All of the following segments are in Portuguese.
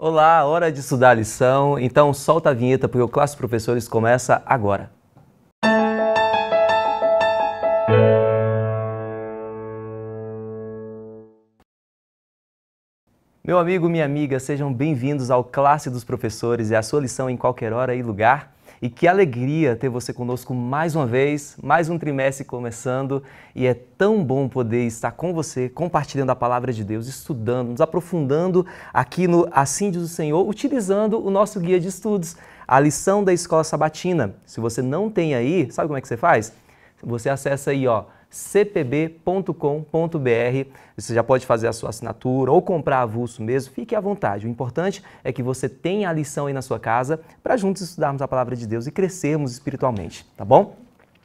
Olá, hora de estudar a lição. Então solta a vinheta porque o Classe Professores começa agora. Meu amigo, minha amiga, sejam bem-vindos ao Classe dos Professores e a sua lição em qualquer hora e lugar. E que alegria ter você conosco mais uma vez, mais um trimestre começando. E é tão bom poder estar com você, compartilhando a palavra de Deus, estudando, nos aprofundando aqui no Assim diz o Senhor, utilizando o nosso guia de estudos, a lição da Escola Sabatina. Se você não tem aí, sabe como é que você faz? Você acessa aí, ó, cpb.com.br. Você já pode fazer a sua assinatura ou comprar avulso mesmo, fique à vontade. O importante é que você tenha a lição aí na sua casa para juntos estudarmos a palavra de Deus e crescermos espiritualmente, tá bom?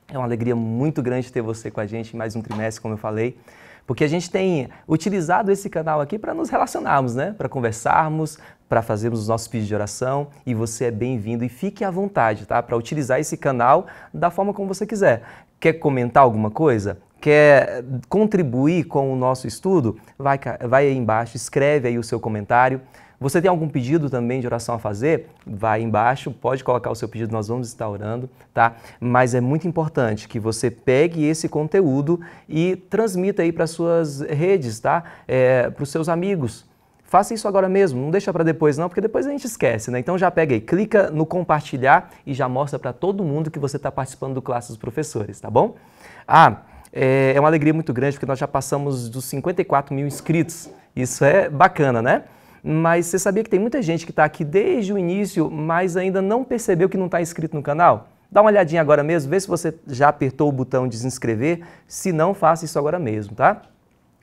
É uma alegria muito grande ter você com a gente em mais um trimestre, como eu falei, porque a gente tem utilizado esse canal aqui para nos relacionarmos, né? Para conversarmos, para fazermos os nossos pedidos de oração e você é bem-vindo e fique à vontade, tá? Para utilizar esse canal da forma como você quiser. Quer comentar alguma coisa? Quer contribuir com o nosso estudo? Vai, vai aí embaixo, escreve aí o seu comentário. Você tem algum pedido também de oração a fazer? Vai embaixo, pode colocar o seu pedido, nós vamos estar orando, tá? Mas é muito importante que você pegue esse conteúdo e transmita aí para suas redes, tá? É, para os seus amigos. Faça isso agora mesmo, não deixa para depois não, porque depois a gente esquece, né? Então já pega aí, clica no compartilhar e já mostra para todo mundo que você está participando do Classe dos Professores, tá bom? Ah, é, é uma alegria muito grande porque nós já passamos dos 54 mil inscritos. Isso é bacana, né? Mas você sabia que tem muita gente que está aqui desde o início, mas ainda não percebeu que não está inscrito no canal? Dá uma olhadinha agora mesmo, vê se você já apertou o botão de se inscrever. Se não, faça isso agora mesmo, tá?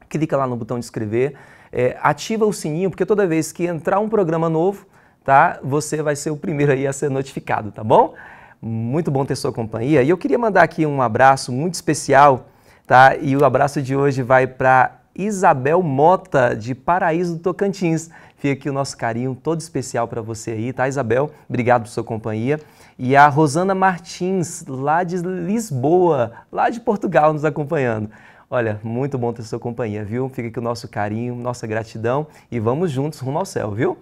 Clica lá no botão de inscrever é, ativa o sininho, porque toda vez que entrar um programa novo, tá, você vai ser o primeiro aí a ser notificado, tá bom? Muito bom ter sua companhia. E eu queria mandar aqui um abraço muito especial, tá? E o abraço de hoje vai para Isabel Mota, de Paraíso do Tocantins. Fica aqui o nosso carinho todo especial para você aí, tá, Isabel? Obrigado por sua companhia. E a Rosana Martins, lá de Lisboa, lá de Portugal, nos acompanhando. Olha, muito bom ter sua companhia, viu? Fica aqui o nosso carinho, nossa gratidão e vamos juntos rumo ao céu, viu?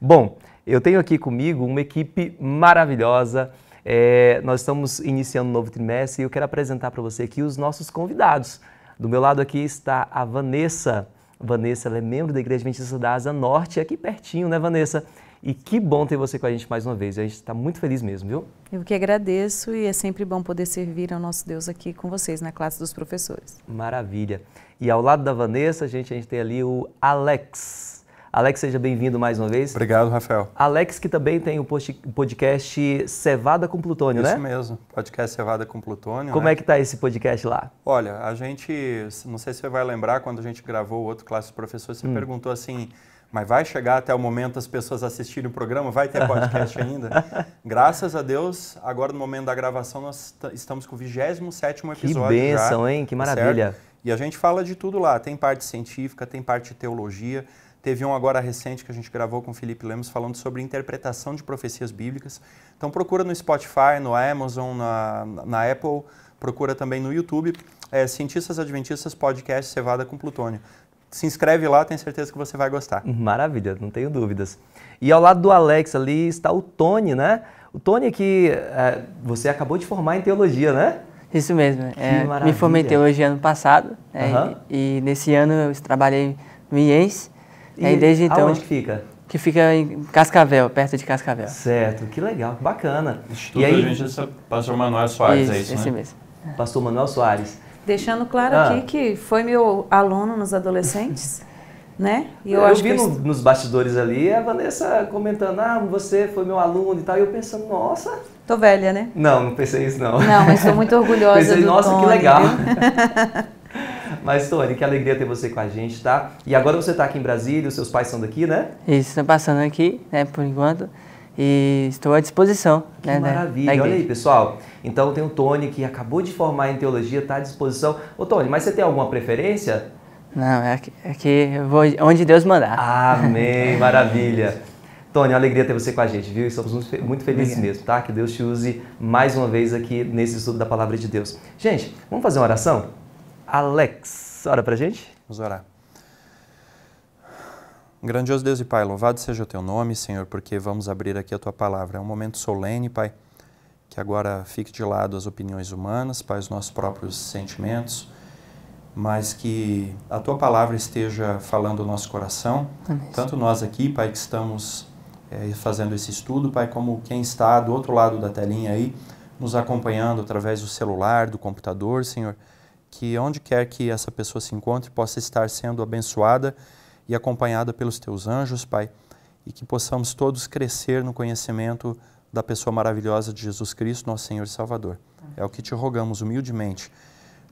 Bom, eu tenho aqui comigo uma equipe maravilhosa. É, nós estamos iniciando um novo trimestre e eu quero apresentar para você aqui os nossos convidados. Do meu lado aqui está a Vanessa. Vanessa ela é membro da Igreja Adventista da Asa Norte, aqui pertinho, né, Vanessa? E que bom ter você com a gente mais uma vez. A gente está muito feliz mesmo, viu? Eu que agradeço e é sempre bom poder servir ao nosso Deus aqui com vocês na classe dos professores. Maravilha. E ao lado da Vanessa, a gente, a gente tem ali o Alex. Alex, seja bem-vindo mais uma vez. Obrigado, Rafael. Alex, que também tem o podcast Cevada com Plutônio, Isso né? Isso mesmo, podcast Cevada com Plutônio. Como né? é que está esse podcast lá? Olha, a gente, não sei se você vai lembrar, quando a gente gravou o outro classe dos professores, você hum. perguntou assim, mas vai chegar até o momento as pessoas assistirem o programa? Vai ter podcast ainda? Graças a Deus, agora no momento da gravação, nós estamos com o 27 episódio. Que bênção, já, hein? Que maravilha. Certo? E a gente fala de tudo lá. Tem parte científica, tem parte de teologia. Teve um agora recente que a gente gravou com o Felipe Lemos falando sobre interpretação de profecias bíblicas. Então procura no Spotify, no Amazon, na, na Apple, procura também no YouTube. É, Cientistas Adventistas Podcast Cevada com Plutônio se inscreve lá, tenho certeza que você vai gostar. Maravilha, não tenho dúvidas. E ao lado do Alex ali está o Tony, né? O Tony que é, você acabou de formar em teologia, né? Isso mesmo. É, me formei em teologia ano passado uhum. e, e, nesse ano eu trabalhei no IES. E, e desde então. Onde que fica? Que fica em Cascavel, perto de Cascavel. Certo, que legal, bacana. Instituto e aí, a gente Pastor Manuel Soares, isso, é isso, esse né? mesmo. Pastor Manuel Soares. Deixando claro ah. aqui que foi meu aluno nos adolescentes, né? E eu, eu vi no, nos bastidores ali a Vanessa comentando, ah, você foi meu aluno e tal, e eu pensando, nossa... Tô velha, né? Não, não pensei isso não. Não, mas estou muito orgulhosa pensei, do nossa, Tony, que legal. mas, Tony, que alegria ter você com a gente, tá? E agora você está aqui em Brasília, os seus pais são daqui, né? Isso, estão passando aqui, né, por enquanto e estou à disposição. Que né, maravilha. Olha aí, pessoal. Então tem o Tony que acabou de formar em teologia, está à disposição. Ô Tony, mas você tem alguma preferência? Não, é que, é que eu vou onde Deus mandar. Amém, maravilha. Tony, é uma alegria ter você com a gente, viu? Estamos muito felizes Obrigado. mesmo, tá? Que Deus te use mais uma vez aqui nesse estudo da Palavra de Deus. Gente, vamos fazer uma oração? Alex, ora pra gente? Vamos orar. Grandioso Deus e Pai, louvado seja o teu nome, Senhor, porque vamos abrir aqui a tua palavra. É um momento solene, Pai, que agora fique de lado as opiniões humanas, Pai, os nossos próprios sentimentos, mas que a tua palavra esteja falando o nosso coração, Amém. tanto nós aqui, Pai, que estamos é, fazendo esse estudo, Pai, como quem está do outro lado da telinha aí, nos acompanhando através do celular, do computador, Senhor, que onde quer que essa pessoa se encontre possa estar sendo abençoada e acompanhada pelos teus anjos, Pai, e que possamos todos crescer no conhecimento da pessoa maravilhosa de Jesus Cristo, nosso Senhor e Salvador. É o que te rogamos humildemente.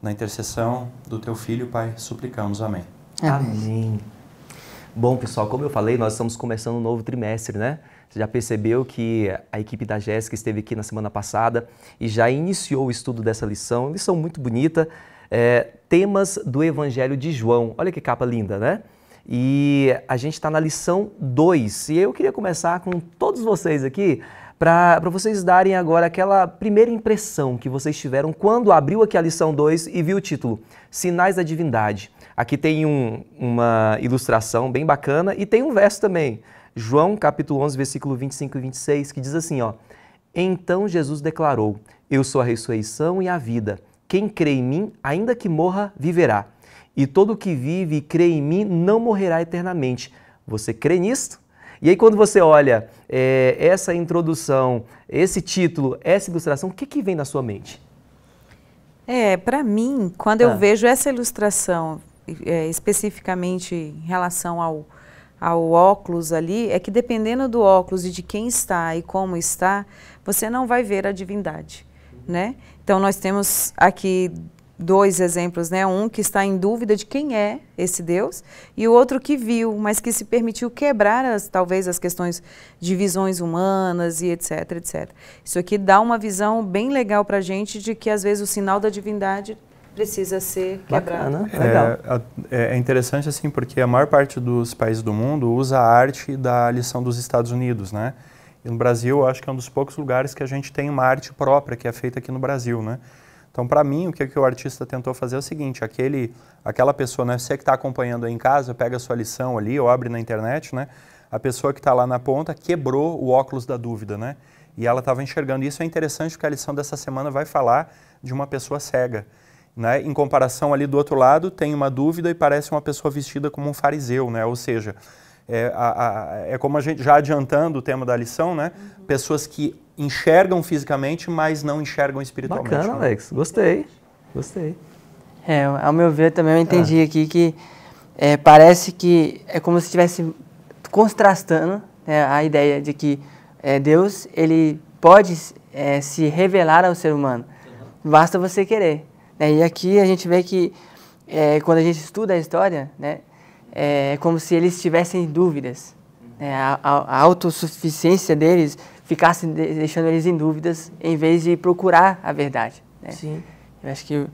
Na intercessão do teu Filho, Pai, suplicamos. Amém. Amém. Bom, pessoal, como eu falei, nós estamos começando um novo trimestre, né? Você já percebeu que a equipe da Jéssica esteve aqui na semana passada e já iniciou o estudo dessa lição. Lição muito bonita. É, temas do Evangelho de João. Olha que capa linda, né? E a gente está na lição 2. E eu queria começar com todos vocês aqui para vocês darem agora aquela primeira impressão que vocês tiveram quando abriu aqui a lição 2 e viu o título Sinais da Divindade. Aqui tem um, uma ilustração bem bacana e tem um verso também. João capítulo 11, versículo 25 e 26, que diz assim, ó: Então Jesus declarou: Eu sou a ressurreição e a vida. Quem crê em mim, ainda que morra, viverá. E todo que vive e crê em mim não morrerá eternamente. Você crê nisto? E aí, quando você olha é, essa introdução, esse título, essa ilustração, o que, que vem na sua mente? É, para mim, quando ah. eu vejo essa ilustração, é, especificamente em relação ao ao óculos ali, é que dependendo do óculos e de quem está e como está, você não vai ver a divindade, né? Então nós temos aqui dois exemplos, né? Um que está em dúvida de quem é esse Deus e o outro que viu, mas que se permitiu quebrar as, talvez as questões de visões humanas e etc, etc. Isso aqui dá uma visão bem legal para a gente de que às vezes o sinal da divindade precisa ser quebrado. É, é, é, interessante assim porque a maior parte dos países do mundo usa a arte da lição dos Estados Unidos, né? E no Brasil, eu acho que é um dos poucos lugares que a gente tem uma arte própria que é feita aqui no Brasil, né? Então, para mim, o que, que o artista tentou fazer é o seguinte: aquele, aquela pessoa, né, você que está acompanhando aí em casa, pega a sua lição ali ou abre na internet, né? A pessoa que está lá na ponta quebrou o óculos da dúvida, né? E ela estava enxergando. Isso é interessante porque a lição dessa semana vai falar de uma pessoa cega. Né? Em comparação ali do outro lado, tem uma dúvida e parece uma pessoa vestida como um fariseu, né? Ou seja, é, a, a, é como a gente já adiantando o tema da lição, né? Uhum. Pessoas que enxergam fisicamente, mas não enxergam espiritualmente. Bacana, né? Alex. Gostei. Gostei. É, ao meu ver também eu entendi ah. aqui que é, parece que é como se estivesse contrastando né, a ideia de que é, Deus ele pode é, se revelar ao ser humano. Basta você querer. Né? E aqui a gente vê que é, quando a gente estuda a história, né, é como se eles tivessem dúvidas. Né? A, a, autossuficiência deles ficasse deixando eles em dúvidas em vez de procurar a verdade. Né? Sim. Eu acho que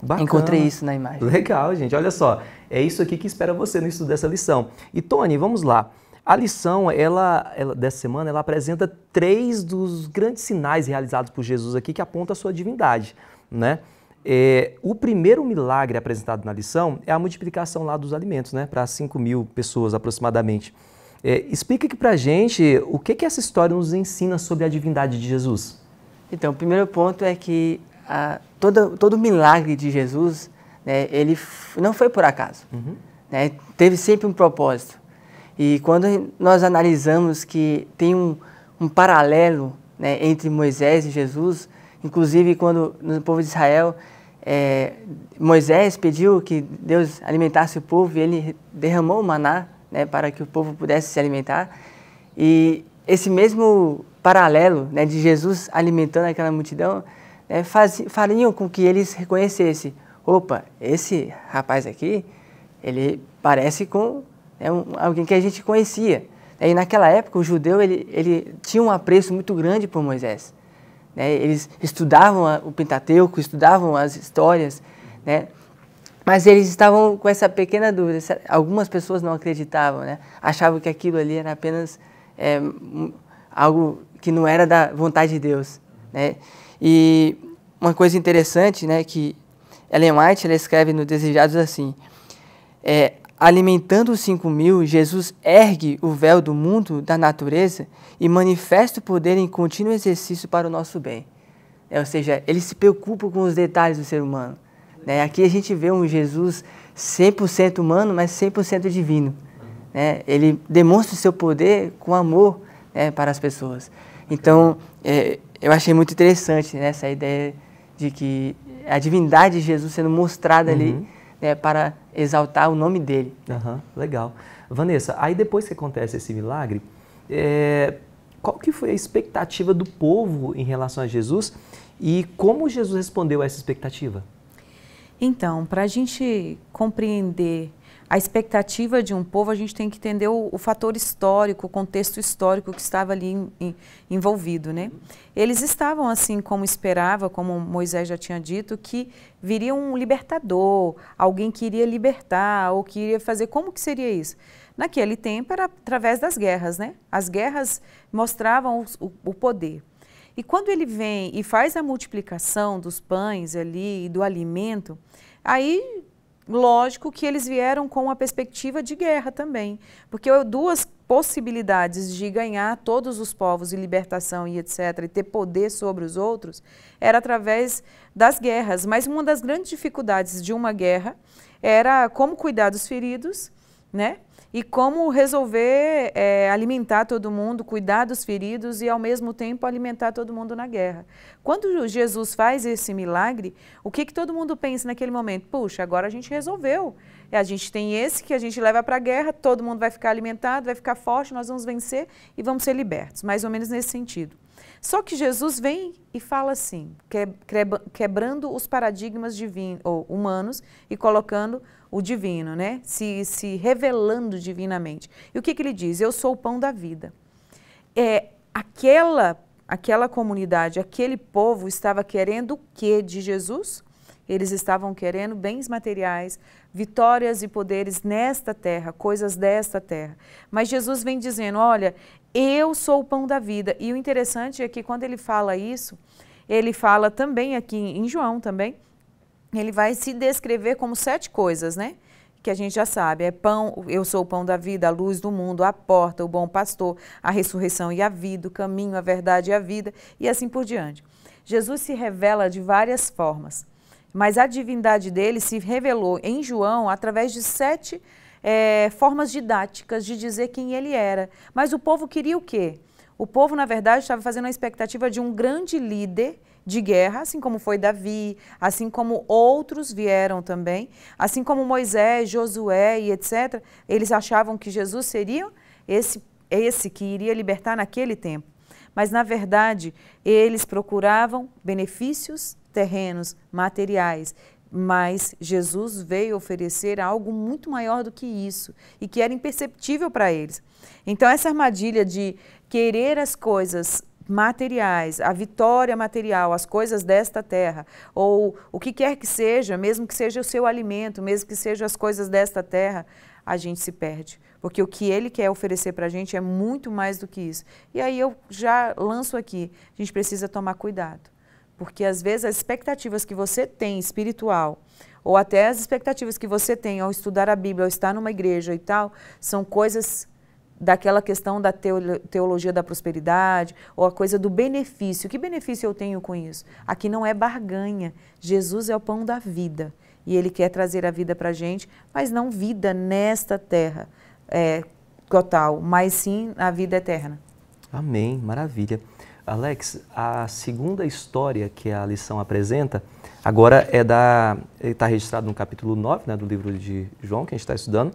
Bacana. encontrei isso na imagem. Legal, gente. Olha só, é isso aqui que espera você no estudo dessa lição. E Tony, vamos lá. A lição, ela, ela, dessa semana, ela apresenta três dos grandes sinais realizados por Jesus aqui que apontam a sua divindade, né? É, o primeiro milagre apresentado na lição é a multiplicação lá dos alimentos, né, para 5 mil pessoas aproximadamente. É, explica aqui para a gente o que, que essa história nos ensina sobre a divindade de Jesus. Então, o primeiro ponto é que a, todo, todo milagre de Jesus, né, ele não foi por acaso. Uhum. Né, teve sempre um propósito. E quando nós analisamos que tem um, um paralelo né, entre Moisés e Jesus, inclusive quando no povo de Israel é, Moisés pediu que Deus alimentasse o povo e ele derramou o maná né, para que o povo pudesse se alimentar. E esse mesmo paralelo né, de Jesus alimentando aquela multidão né, faz, com que eles reconhecessem: opa, esse rapaz aqui, ele parece com né, um, alguém que a gente conhecia. E naquela época o judeu ele, ele tinha um apreço muito grande por Moisés. Né? Eles estudavam o Pentateuco, estudavam as histórias, né? mas eles estavam com essa pequena dúvida. Algumas pessoas não acreditavam, né? achavam que aquilo ali era apenas é, algo que não era da vontade de Deus. Né? E uma coisa interessante, né, que Ellen White ela escreve no Desejados assim: é, alimentando os cinco mil, Jesus ergue o véu do mundo da natureza e manifesta o poder em contínuo exercício para o nosso bem. É, ou seja, ele se preocupa com os detalhes do ser humano. Né? Aqui a gente vê um Jesus 100% humano, mas 100% divino. Né? Ele demonstra o seu poder com amor né, para as pessoas. Então, é, eu achei muito interessante né, essa ideia de que a divindade de Jesus sendo mostrada uhum. ali né, para exaltar o nome dele. Uhum, legal. Vanessa, aí depois que acontece esse milagre, é, qual que foi a expectativa do povo em relação a Jesus e como Jesus respondeu a essa expectativa? Então, para a gente compreender a expectativa de um povo, a gente tem que entender o, o fator histórico, o contexto histórico que estava ali em, em, envolvido, né? Eles estavam assim como esperava, como Moisés já tinha dito, que viria um libertador, alguém que iria libertar ou que iria fazer. Como que seria isso? Naquele tempo era através das guerras, né? As guerras mostravam o, o poder. E quando ele vem e faz a multiplicação dos pães ali e do alimento, aí lógico que eles vieram com uma perspectiva de guerra também, porque duas possibilidades de ganhar todos os povos e libertação e etc, e ter poder sobre os outros, era através das guerras. Mas uma das grandes dificuldades de uma guerra era como cuidar dos feridos, né? E como resolver é, alimentar todo mundo, cuidar dos feridos e ao mesmo tempo alimentar todo mundo na guerra. Quando Jesus faz esse milagre, o que, que todo mundo pensa naquele momento? Puxa, agora a gente resolveu. A gente tem esse que a gente leva para a guerra, todo mundo vai ficar alimentado, vai ficar forte, nós vamos vencer e vamos ser libertos. Mais ou menos nesse sentido. Só que Jesus vem e fala assim, quebrando os paradigmas divinos, ou humanos e colocando o divino, né? Se, se revelando divinamente. E o que, que ele diz? Eu sou o pão da vida. É, aquela, aquela comunidade, aquele povo estava querendo o que de Jesus? Eles estavam querendo bens materiais, vitórias e poderes nesta terra, coisas desta terra. Mas Jesus vem dizendo: olha, eu sou o pão da vida. E o interessante é que quando ele fala isso, ele fala também aqui em João também, ele vai se descrever como sete coisas, né? Que a gente já sabe, é pão, eu sou o pão da vida, a luz do mundo, a porta, o bom pastor, a ressurreição e a vida, o caminho, a verdade e a vida, e assim por diante. Jesus se revela de várias formas, mas a divindade dele se revelou em João através de sete é, formas didáticas de dizer quem ele era. Mas o povo queria o quê? O povo, na verdade, estava fazendo a expectativa de um grande líder de guerra, assim como foi Davi, assim como outros vieram também, assim como Moisés, Josué e etc. Eles achavam que Jesus seria esse, esse que iria libertar naquele tempo. Mas, na verdade, eles procuravam benefícios terrenos, materiais, mas Jesus veio oferecer algo muito maior do que isso e que era imperceptível para eles. Então, essa armadilha de querer as coisas materiais, a vitória material, as coisas desta terra, ou o que quer que seja, mesmo que seja o seu alimento, mesmo que sejam as coisas desta terra, a gente se perde. Porque o que ele quer oferecer para a gente é muito mais do que isso. E aí eu já lanço aqui, a gente precisa tomar cuidado. Porque às vezes as expectativas que você tem espiritual, ou até as expectativas que você tem ao estudar a Bíblia, ao estar numa igreja e tal, são coisas daquela questão da teologia da prosperidade, ou a coisa do benefício. Que benefício eu tenho com isso? Aqui não é barganha. Jesus é o pão da vida. E Ele quer trazer a vida para a gente, mas não vida nesta terra é, total, mas sim a vida eterna. Amém, maravilha. Alex, a segunda história que a lição apresenta, agora é da. está registrado no capítulo 9 né, do livro de João, que a gente está estudando,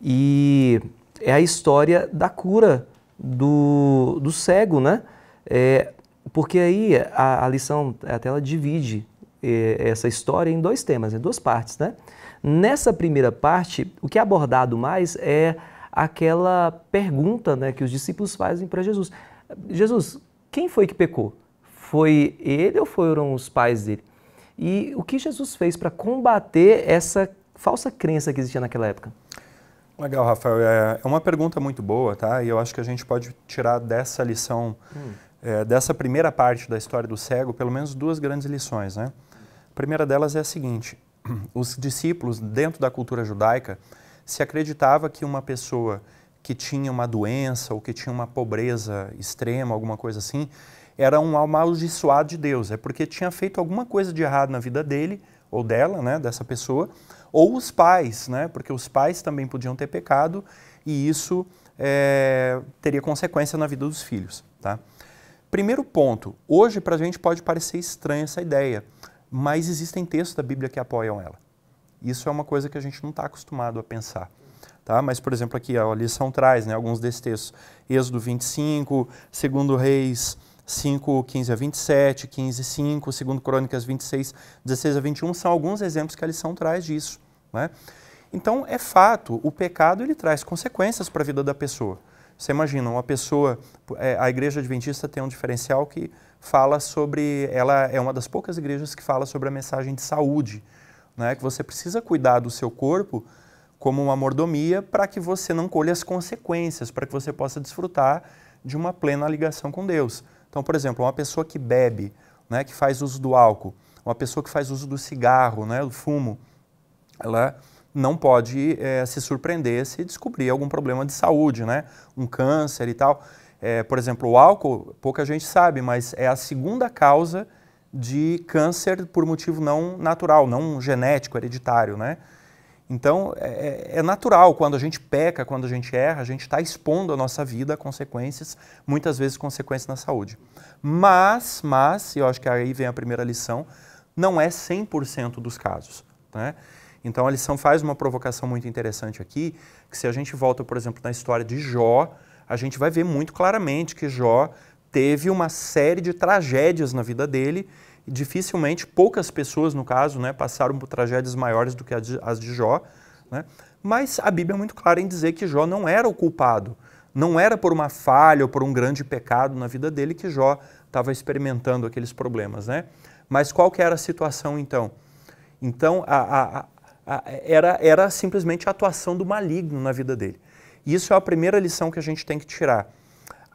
e é a história da cura do, do cego, né? É, porque aí a, a, lição, até ela divide é, essa história em dois temas, em duas partes, né? Nessa primeira parte, o que é abordado mais é aquela pergunta né, que os discípulos fazem para Jesus. Jesus, quem foi que pecou? Foi ele ou foram os pais dele? E o que Jesus fez para combater essa falsa crença que existia naquela época? Legal, Rafael. É, é uma pergunta muito boa, tá? E eu acho que a gente pode tirar dessa lição, hum. é, dessa primeira parte da história do cego, pelo menos duas grandes lições, né? A primeira delas é a seguinte: os discípulos, dentro da cultura judaica, se acreditava que uma pessoa que tinha uma doença ou que tinha uma pobreza extrema, alguma coisa assim, era um amaldiçoado de Deus. É porque tinha feito alguma coisa de errado na vida dele ou dela, né, dessa pessoa, ou os pais, né, porque os pais também podiam ter pecado e isso é, teria consequência na vida dos filhos. Tá? Primeiro ponto, hoje para a gente pode parecer estranha essa ideia, mas existem textos da Bíblia que apoiam ela. Isso é uma coisa que a gente não está acostumado a pensar. Tá? Mas, por exemplo, aqui a lição traz né, alguns desses textos. Êxodo 25, 2 Reis 5, 15 a 27, 15, 5, 2 Crônicas 26, 16 a 21, são alguns exemplos que a lição traz disso. Né? Então, é fato, o pecado ele traz consequências para a vida da pessoa. Você imagina, uma pessoa, é, a igreja adventista tem um diferencial que fala sobre, ela é uma das poucas igrejas que fala sobre a mensagem de saúde, né? que você precisa cuidar do seu corpo como uma mordomia para que você não colhe as consequências, para que você possa desfrutar de uma plena ligação com Deus. Então, por exemplo, uma pessoa que bebe, né, que faz uso do álcool, uma pessoa que faz uso do cigarro, né, do fumo, ela não pode é, se surpreender se descobrir algum problema de saúde, né, um câncer e tal. É, por exemplo, o álcool, pouca gente sabe, mas é a segunda causa de câncer por motivo não natural, não genético, hereditário, né? Então, é, é, é, natural, quando a gente peca, quando a gente erra, a gente está expondo a nossa vida a consequências, muitas vezes consequências na saúde. Mas, mas, e eu acho que aí vem a primeira lição, não é 100% dos casos. Né? Então, a lição faz uma provocação muito interessante aqui, que se a gente volta, por exemplo, na história de Jó, a gente vai ver muito claramente que Jó teve uma série de tragédias na vida dele dificilmente, poucas pessoas, no caso, né, passaram por tragédias maiores do que as de Jó, né? mas a Bíblia é muito clara em dizer que Jó não era o culpado. Não era por uma falha ou por um grande pecado na vida dele que Jó estava experimentando aqueles problemas. Né? Mas qual que era a situação então? Então, a, a, a, era, era simplesmente a atuação do maligno na vida dele. Isso é a primeira lição que a gente tem que tirar.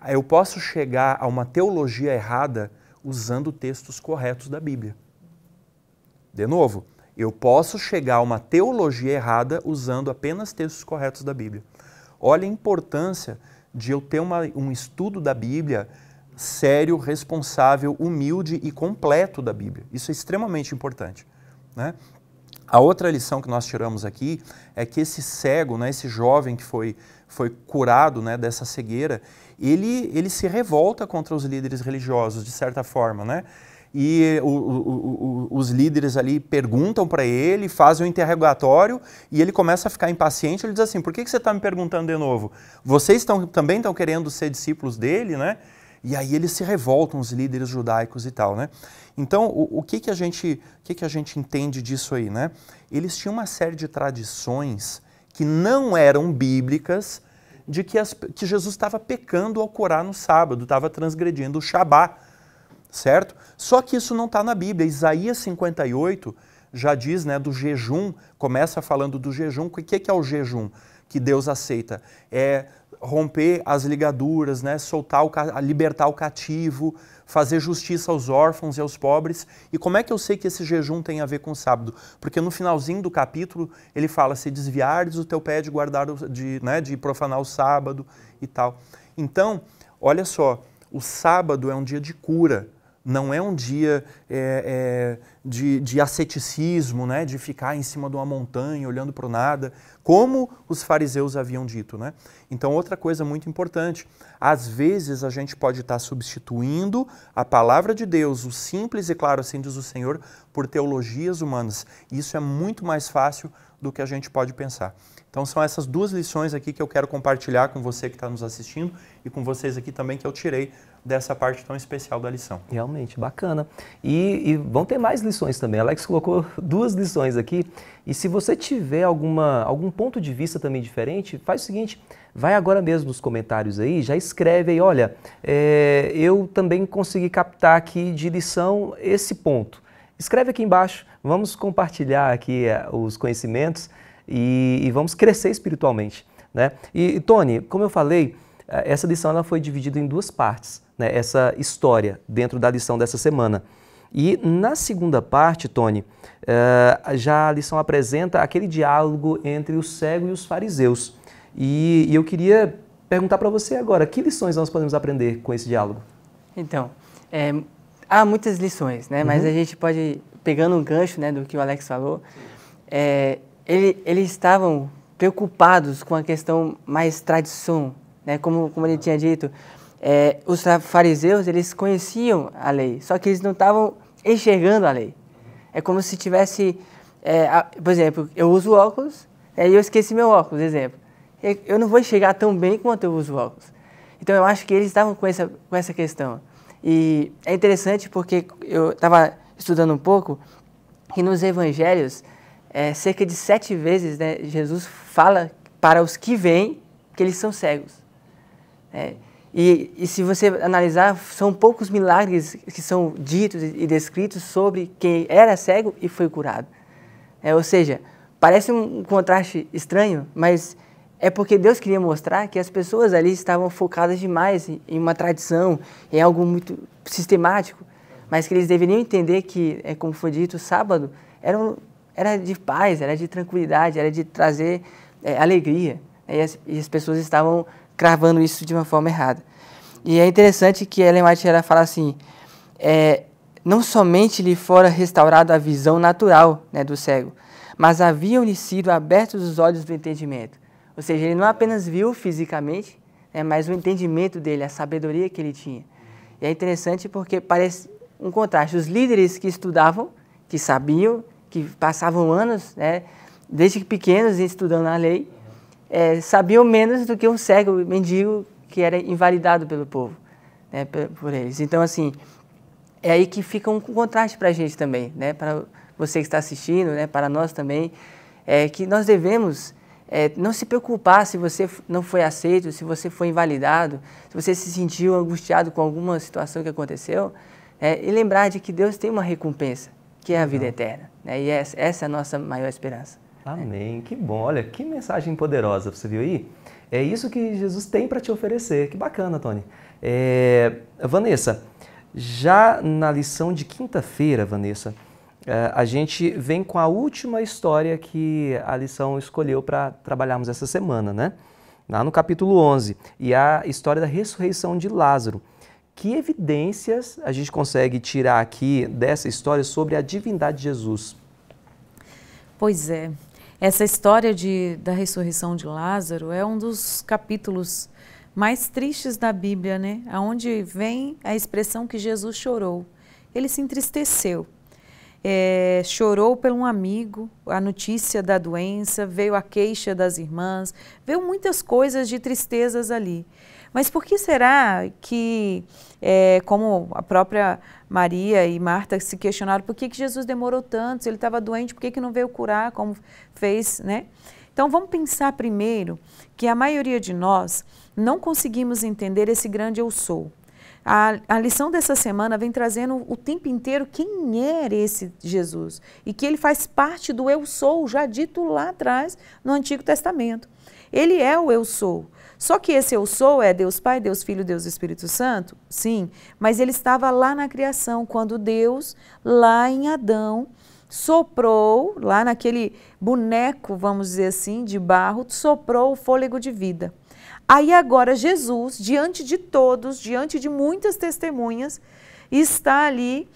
Eu posso chegar a uma teologia errada usando textos corretos da Bíblia. De novo, eu posso chegar a uma teologia errada usando apenas textos corretos da Bíblia. Olha a importância de eu ter uma, um estudo da Bíblia sério, responsável, humilde e completo da Bíblia. Isso é extremamente importante. Né? A outra lição que nós tiramos aqui é que esse cego, né, esse jovem que foi, foi curado né, dessa cegueira, ele, ele se revolta contra os líderes religiosos, de certa forma, né? E o, o, o, os líderes ali perguntam para ele, fazem um interrogatório e ele começa a ficar impaciente. Ele diz assim: Por que, que você está me perguntando de novo? Vocês tão, também estão querendo ser discípulos dele, né? E aí eles se revoltam, os líderes judaicos e tal, né? Então, o, o, que, que, a gente, o que, que a gente entende disso aí, né? Eles tinham uma série de tradições que não eram bíblicas, de que, as, que Jesus estava pecando ao curar no sábado, estava transgredindo o Shabá, certo? Só que isso não está na Bíblia. Isaías 58 já diz né, do jejum, começa falando do jejum. O que, que é o jejum que Deus aceita? É romper as ligaduras, né, soltar o, libertar o cativo, fazer justiça aos órfãos e aos pobres. E como é que eu sei que esse jejum tem a ver com o sábado? Porque no finalzinho do capítulo ele fala: se desviares o teu pé de guardar, de, né, de profanar o sábado e tal. Então, olha só, o sábado é um dia de cura não é um dia é, é, de, de asceticismo, né, de ficar em cima de uma montanha olhando para o nada, como os fariseus haviam dito. Né? Então, outra coisa muito importante, às vezes a gente pode estar substituindo a palavra de Deus, o simples e claro, assim diz o Senhor, por teologias humanas. Isso é muito mais fácil do que a gente pode pensar. Então são essas duas lições aqui que eu quero compartilhar com você que está nos assistindo e com vocês aqui também que eu tirei dessa parte tão especial da lição. Realmente, bacana. E, e, vão ter mais lições também. Alex colocou duas lições aqui. E se você tiver alguma, algum ponto de vista também diferente, faz o seguinte, vai agora mesmo nos comentários aí, já escreve aí, olha, é, eu também consegui captar aqui de lição esse ponto. Escreve aqui embaixo, vamos compartilhar aqui é, os conhecimentos e, e, vamos crescer espiritualmente. Né? E, Tony, como eu falei, é, essa lição ela foi dividida em duas partes né, essa história dentro da lição dessa semana. E na segunda parte, Tony, uh, já a lição apresenta aquele diálogo entre o cego e os fariseus. E, e eu queria perguntar para você agora, que lições nós podemos aprender com esse diálogo? Então, é, há muitas lições, né? Uhum. Mas a gente pode, pegando um gancho né, do que o Alex falou, é, ele, eles estavam preocupados com a questão mais tradição, né? Como, como ele tinha dito, é, os fariseus, eles conheciam a lei, só que eles não estavam enxergando a lei. É como se tivesse, é, a, por exemplo, eu uso óculos, e aí eu esqueci meu óculos, exemplo. Eu não vou enxergar tão bem quanto eu uso óculos. Então eu acho que eles estavam com essa, com essa questão. E é interessante porque eu estava estudando um pouco que nos evangelhos, é, cerca de sete vezes, né, Jesus fala para os que vêm que eles são cegos. É, e, e, se você analisar, são poucos milagres que são ditos e descritos sobre quem era cego e foi curado. É, ou seja, parece um contraste estranho, mas é porque Deus queria mostrar que as pessoas ali estavam focadas demais em uma tradição, em algo muito sistemático, mas que eles deveriam entender que, é como foi dito, o sábado era, um, era de paz, era de tranquilidade, era de trazer é, alegria. E as, e as pessoas estavam cravando isso de uma forma errada. E é interessante que Ellen White ela fala assim, é, não somente lhe fora restaurada a visão natural né, do cego, mas haviam-lhe sido abertos os olhos do entendimento. Ou seja, ele não apenas viu fisicamente, né, mas o entendimento dele, a sabedoria que ele tinha. E é interessante porque parece um contraste. Os líderes que estudavam, que sabiam, que passavam anos, né, desde pequenos estudando a lei, é, sabiam menos do que um cego mendigo que era invalidado pelo povo, né, por eles. Então, assim, é aí que fica um contraste para a gente também, né, para você que está assistindo, né, para nós também, é que nós devemos é, não se preocupar se você não foi aceito, se você foi invalidado, se você se sentiu angustiado com alguma situação que aconteceu, é, e lembrar de que Deus tem uma recompensa, que é a vida eterna. Né, e essa, essa é a nossa maior esperança. Amém. Que bom. Olha, que mensagem poderosa. Você viu aí? É isso que Jesus tem para te oferecer. Que bacana, Tony. É... Vanessa, já na lição de quinta-feira, Vanessa, é, a gente vem com a última história que a lição escolheu para trabalharmos essa semana, né? Lá no capítulo 11, e a história da ressurreição de Lázaro. Que evidências a gente consegue tirar aqui dessa história sobre a divindade de Jesus? Pois é, essa história de, da ressurreição de Lázaro é um dos capítulos mais tristes da Bíblia, né? Onde vem a expressão que Jesus chorou. Ele se entristeceu. É, chorou por um amigo, a notícia da doença, veio a queixa das irmãs, veio muitas coisas de tristezas ali. Mas por que será que, é, como a própria Maria e Marta se questionaram, por que, que Jesus demorou tanto? Se ele estava doente, por que, que não veio curar, como fez, né? Então vamos pensar primeiro que a maioria de nós não conseguimos entender esse grande eu sou. A, a, lição dessa semana vem trazendo o tempo inteiro quem era esse Jesus e que ele faz parte do eu sou, já dito lá atrás no Antigo Testamento. Ele é o eu sou. Só que esse eu sou é Deus Pai, Deus Filho, Deus Espírito Santo? Sim, mas ele estava lá na criação, quando Deus, lá em Adão, soprou, lá naquele boneco, vamos dizer assim, de barro, soprou o fôlego de vida. Aí agora Jesus, diante de todos, diante de muitas testemunhas, está ali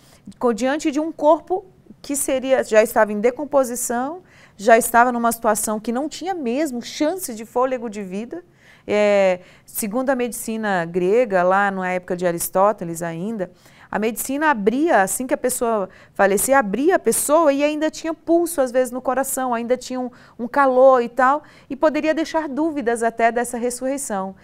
diante de um corpo que seria já estava em decomposição, já estava numa situação que não tinha mesmo chance de fôlego de vida, é, segundo a medicina grega, lá na época de Aristóteles ainda, a medicina abria, assim que a pessoa falecia, abria a pessoa e ainda tinha pulso, às vezes, no coração, ainda tinha um, um calor e tal, e poderia deixar dúvidas até dessa ressurreição,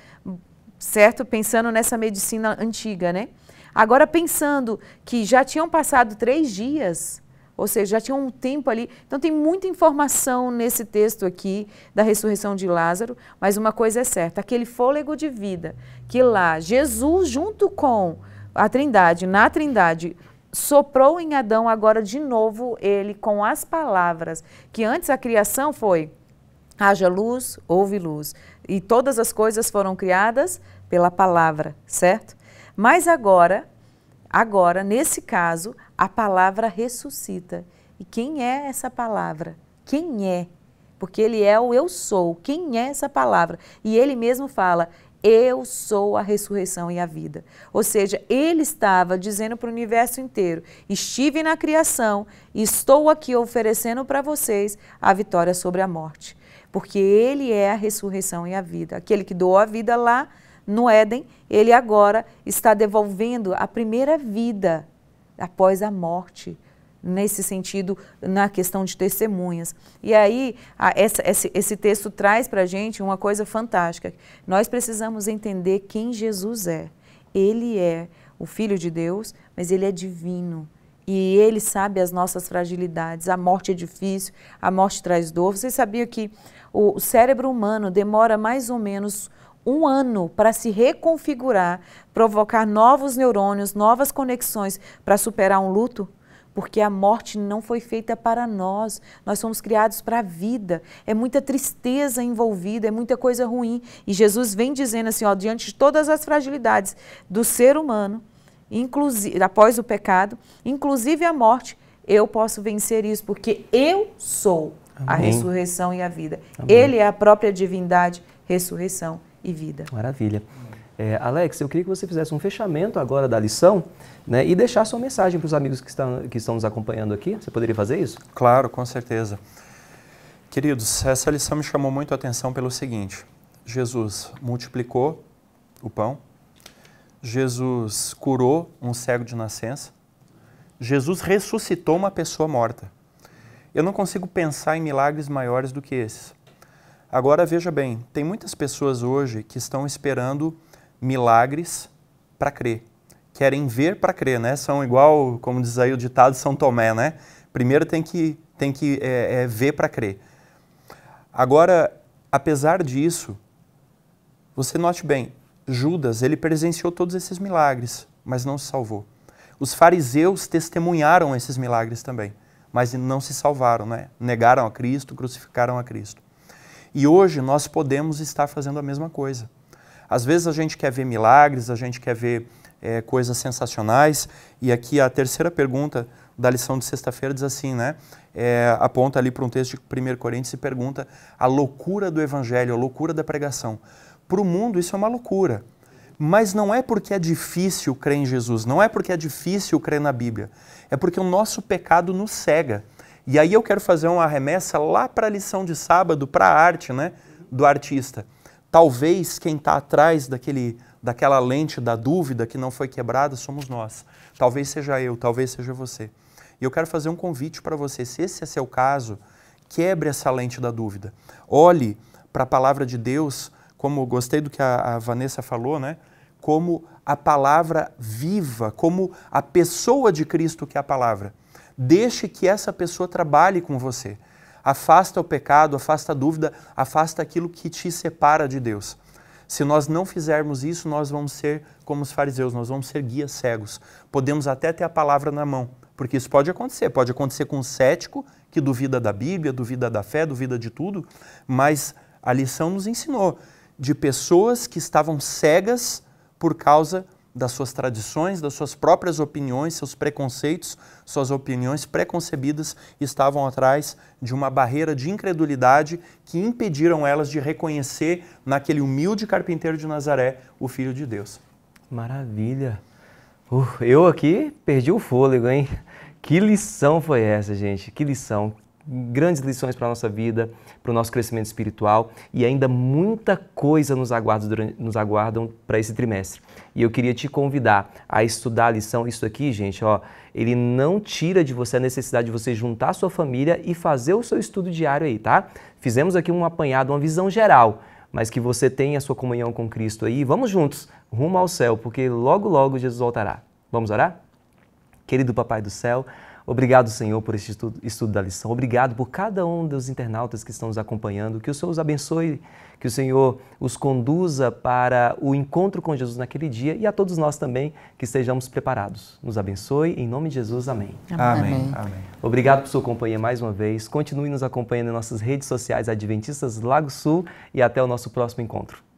certo? Pensando nessa medicina antiga, né? Agora, pensando que já tinham passado três dias ou seja, já tinha um tempo ali. Então tem muita informação nesse texto aqui da ressurreição de Lázaro, mas uma coisa é certa, aquele fôlego de vida que lá Jesus junto com a Trindade, na Trindade, soprou em Adão agora de novo ele com as palavras que antes a criação foi haja luz, houve luz, e todas as coisas foram criadas pela palavra, certo? Mas agora Agora, nesse caso, a palavra ressuscita. E quem é essa palavra? Quem é? Porque ele é o eu sou. Quem é essa palavra? E ele mesmo fala: Eu sou a ressurreição e a vida. Ou seja, ele estava dizendo para o universo inteiro: Estive na criação estou aqui oferecendo para vocês a vitória sobre a morte. Porque ele é a ressurreição e a vida. Aquele que doou a vida lá no Éden, ele agora está devolvendo a primeira vida após a morte, nesse sentido, na questão de testemunhas. E aí, a, essa, esse, esse texto traz para a gente uma coisa fantástica. Nós precisamos entender quem Jesus é. Ele é o Filho de Deus, mas ele é divino. E ele sabe as nossas fragilidades. A morte é difícil, a morte traz dor. Você sabia que o cérebro humano demora mais ou menos um ano para se reconfigurar, provocar novos neurônios, novas conexões para superar um luto? Porque a morte não foi feita para nós, nós somos criados para a vida. É muita tristeza envolvida, é muita coisa ruim. E Jesus vem dizendo assim: ó, diante de todas as fragilidades do ser humano, inclusive após o pecado, inclusive a morte, eu posso vencer isso, porque eu sou Amém. a ressurreição e a vida. Amém. Ele é a própria divindade, ressurreição e vida. Maravilha. É, Alex, eu queria que você fizesse um fechamento agora da lição né, e deixasse uma mensagem para os amigos que estão, que estão nos acompanhando aqui. Você poderia fazer isso? Claro, com certeza. Queridos, essa lição me chamou muito a atenção pelo seguinte: Jesus multiplicou o pão, Jesus curou um cego de nascença, Jesus ressuscitou uma pessoa morta. Eu não consigo pensar em milagres maiores do que esses. Agora veja bem, tem muitas pessoas hoje que estão esperando milagres para crer. Querem ver para crer, né? São igual, como diz aí o ditado São Tomé, né? Primeiro tem que, tem que é, é, ver para crer. Agora, apesar disso, você note bem, Judas, ele presenciou todos esses milagres, mas não se salvou. Os fariseus testemunharam esses milagres também, mas não se salvaram, né? Negaram a Cristo, crucificaram a Cristo. E hoje nós podemos estar fazendo a mesma coisa. Às vezes a gente quer ver milagres, a gente quer ver é, coisas sensacionais, e aqui a terceira pergunta da lição de sexta-feira diz assim, né? É, aponta ali para um texto de 1 Coríntios e pergunta a loucura do evangelho, a loucura da pregação. Para o mundo isso é uma loucura. Mas não é porque é difícil crer em Jesus, não é porque é difícil crer na Bíblia, é porque o nosso pecado nos cega. E aí eu quero fazer uma remessa lá para a lição de sábado, para a arte, né, do artista. Talvez quem está atrás daquele, daquela lente da dúvida que não foi quebrada somos nós. Talvez seja eu, talvez seja você. E eu quero fazer um convite para você, se esse é seu caso, quebre essa lente da dúvida. Olhe para a palavra de Deus, como gostei do que a, a Vanessa falou, né? Como a palavra viva, como a pessoa de Cristo que é a palavra. Deixe que essa pessoa trabalhe com você. Afasta o pecado, afasta a dúvida, afasta aquilo que te separa de Deus. Se nós não fizermos isso, nós vamos ser como os fariseus, nós vamos ser guias cegos. Podemos até ter a palavra na mão, porque isso pode acontecer. Pode acontecer com um cético que duvida da Bíblia, duvida da fé, duvida de tudo, mas a lição nos ensinou de pessoas que estavam cegas por causa das suas tradições, das suas próprias opiniões, seus preconceitos, suas opiniões preconcebidas estavam atrás de uma barreira de incredulidade que impediram elas de reconhecer naquele humilde carpinteiro de Nazaré o Filho de Deus. Maravilha! Uh, eu aqui perdi o fôlego, hein? Que lição foi essa, gente? Que lição! Grandes lições para a nossa vida, para o nosso crescimento espiritual e ainda muita coisa nos, aguarda nos aguardam para esse trimestre. E eu queria te convidar a estudar a lição. Isso aqui, gente, ó, ele não tira de você a necessidade de você juntar a sua família e fazer o seu estudo diário aí, tá? Fizemos aqui um apanhado, uma visão geral, mas que você tenha a sua comunhão com Cristo aí. Vamos juntos, rumo ao céu, porque logo, logo Jesus voltará. Vamos orar? Querido Papai do céu, Obrigado, Senhor, por este estudo, estudo, da lição. Obrigado por cada um dos internautas que estão nos acompanhando. Que o Senhor os abençoe, que o Senhor os conduza para o encontro com Jesus naquele dia e a todos nós também que estejamos preparados. Nos abençoe, em nome de Jesus. Amém. Amém. amém. Obrigado por sua companhia mais uma vez. Continue nos acompanhando em nossas redes sociais Adventistas Lago Sul e até o nosso próximo encontro.